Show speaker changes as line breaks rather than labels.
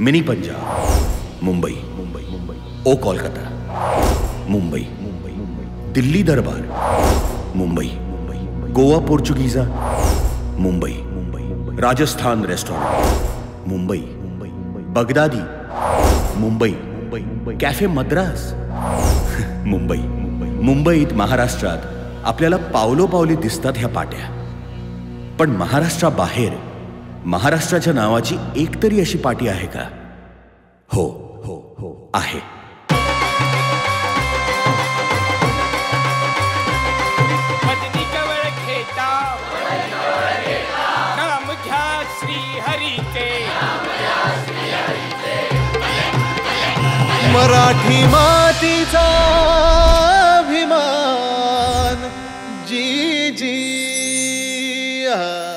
Mini Punjab Mumbai Mumbai Mumbai ओ Kolkata Mumbai Mumbai Mumbai Delhi Darbar Mumbai Mumbai Goa Portuguesa Mumbai Mumbai Rajasthan restaurant Mumbai Mumbai Baghdadi Mumbai Mumbai Mumbai cafe Madras Mumbai Mumbai मुंबईत महाराष्ट्रात आपल्याला पावलो पावली दिसतात ह्या पाट्या. पण महाराष्ट्राबाहेर महाराष्ट्राच्या नावाची एकतरी अशी पाटी आहे का? हो हो हो आहे.
मदनी कवळ घेता. नाम घ्या श्री हरीचे
मराठी मातीचा अभिमान जी जी आ.